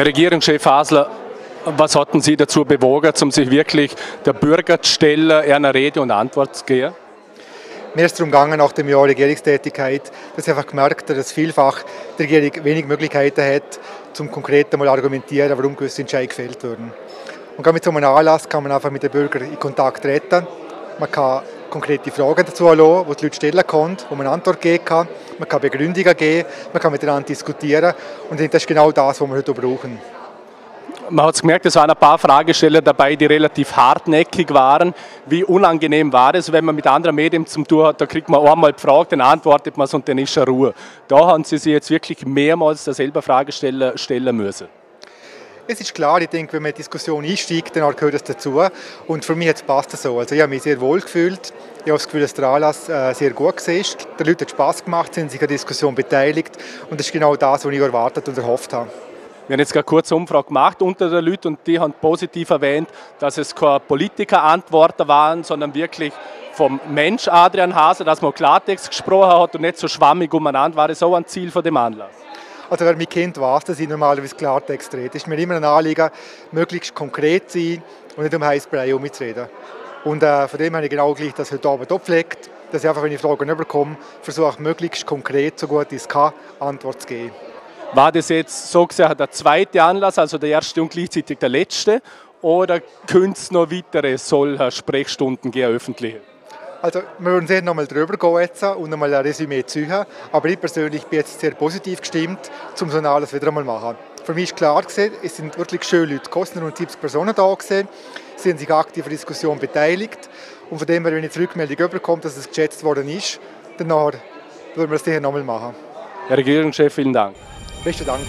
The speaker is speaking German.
Herr Regierungschef Hasler, was hatten Sie dazu bewogen, um sich wirklich der Bürger zu stellen, einer Rede und Antwort zu geben? Mir ist darum gegangen, nach dem Jahr Regierungstätigkeit, dass ich einfach gemerkt habe, dass vielfach die Regierung wenig Möglichkeiten hat, zum konkret mal argumentieren, warum gewisse Entscheidungen gefällt wurden. Und gerade mit so einem Anlass kann man einfach mit den Bürgern in Kontakt treten. Man kann konkrete Fragen dazu lassen, die die Leute stellen können, wo man Antwort geben kann. Man kann Begründungen geben, man kann miteinander diskutieren. Und das ist genau das, was wir heute brauchen man hat gemerkt, es waren ein paar Fragesteller dabei, die relativ hartnäckig waren. Wie unangenehm war es, wenn man mit anderen Medien zum tun hat, da kriegt man einmal gefragt, dann antwortet man es und dann ist er Ruhe. Da haben Sie sich jetzt wirklich mehrmals derselbe Fragesteller stellen müssen. Es ist klar, ich denke, wenn man in die Diskussion einsteigt, dann gehört das dazu. Und für mich passt das so. Also ich habe mich sehr wohl gefühlt. Ich habe das Gefühl, dass der Anlass äh, sehr gut war. Den Leuten hat Spass gemacht, sind sich an der Diskussion beteiligt. Und das ist genau das, was ich erwartet und erhofft habe. Wir haben jetzt eine kurze Umfrage gemacht unter den Leuten und die haben positiv erwähnt, dass es keine Politikerantworten waren, sondern wirklich vom Mensch Adrian Hase, dass man Klartext gesprochen hat und nicht so schwammig umeinander, war das auch ein Ziel von dem Anlass? Also wer mich kennt, weiß, dass ich normalerweise Klartext rede. Es ist mir immer ein Anliegen, möglichst konkret zu sein und nicht um Heißbrei umzureden. Und äh, von dem habe ich genau gleich das heute Abend abgelegt, dass ich einfach, wenn ich Fragen überkomme, versuche, möglichst konkret, so gut ich es kann, Antwort zu geben. War das jetzt so gesagt der zweite Anlass, also der erste und gleichzeitig der letzte? Oder könnte es noch weitere solcher Sprechstunden geben, öffentlich? Also wir würden sehr nochmal drüber gehen jetzt und nochmal ein Resümee ziehen. Aber ich persönlich bin jetzt sehr positiv gestimmt, um so Anlass wieder einmal zu machen. Für mich ist klar gewesen, es sind wirklich schöne Leute, kosten rund 70 Personen da gewesen. Sie haben sich aktiv an der Diskussion beteiligt. Und von dem her, wenn jetzt Rückmeldung überkommt, dass es geschätzt worden ist, dann würden wir es sicher nochmal machen. Herr Regierungschef, vielen Dank. Besten Dank.